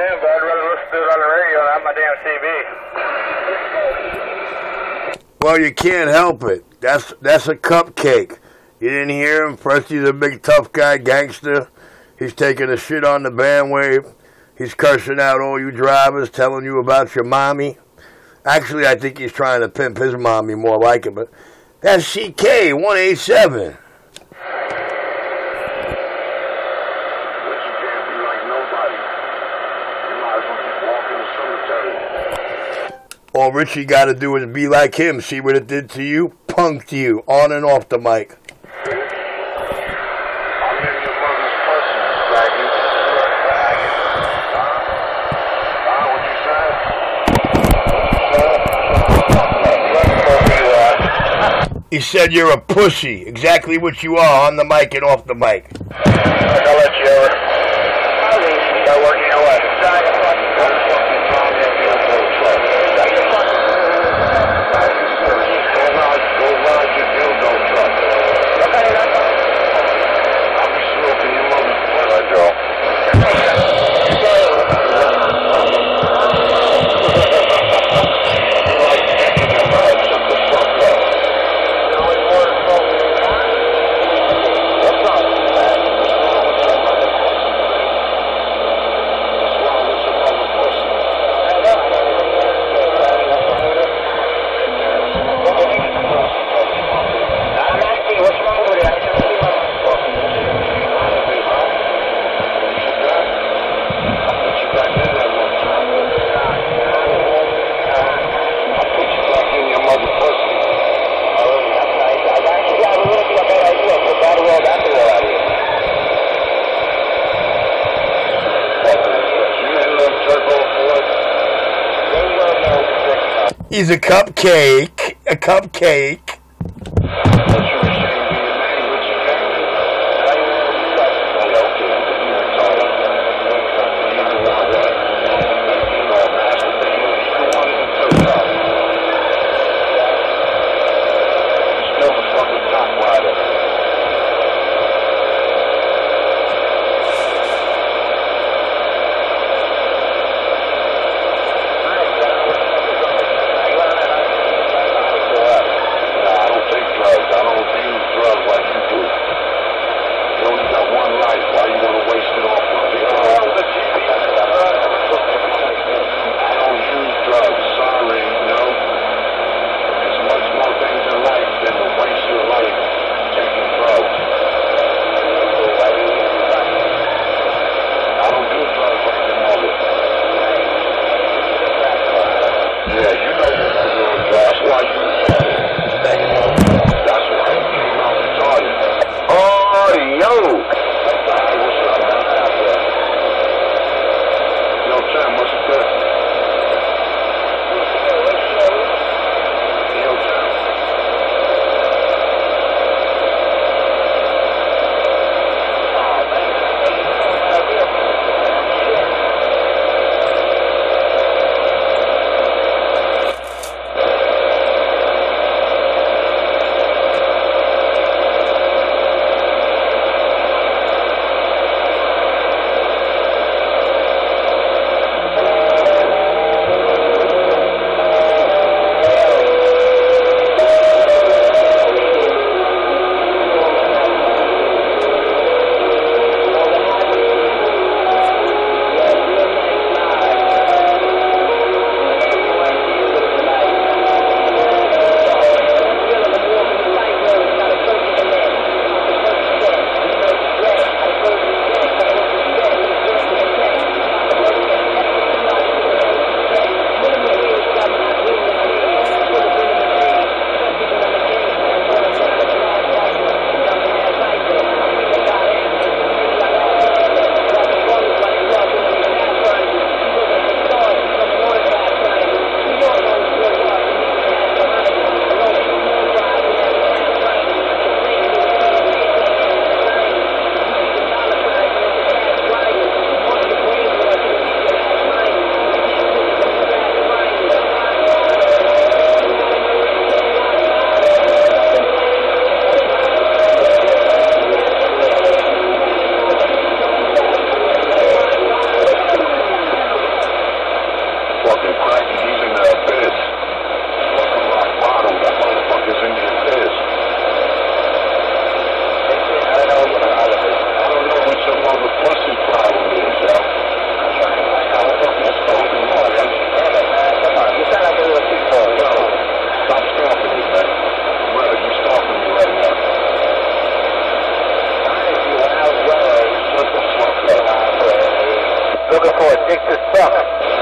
rather listen to it on the radio than have my damn TV. Well, you can't help it. That's that's a cupcake. You didn't hear him? Presty's a big tough guy, gangster. He's taking a shit on the bandwave. He's cursing out all you drivers, telling you about your mommy. Actually, I think he's trying to pimp his mommy more like it, but that's CK 187. All Richie got to do is be like him. See what it did to you? Punked you on and off the mic. He said you're a pussy. Exactly what you are on the mic and off the mic. I'll let you uh, over. Start working He's a cupcake. A cupcake. Looking for? Dick the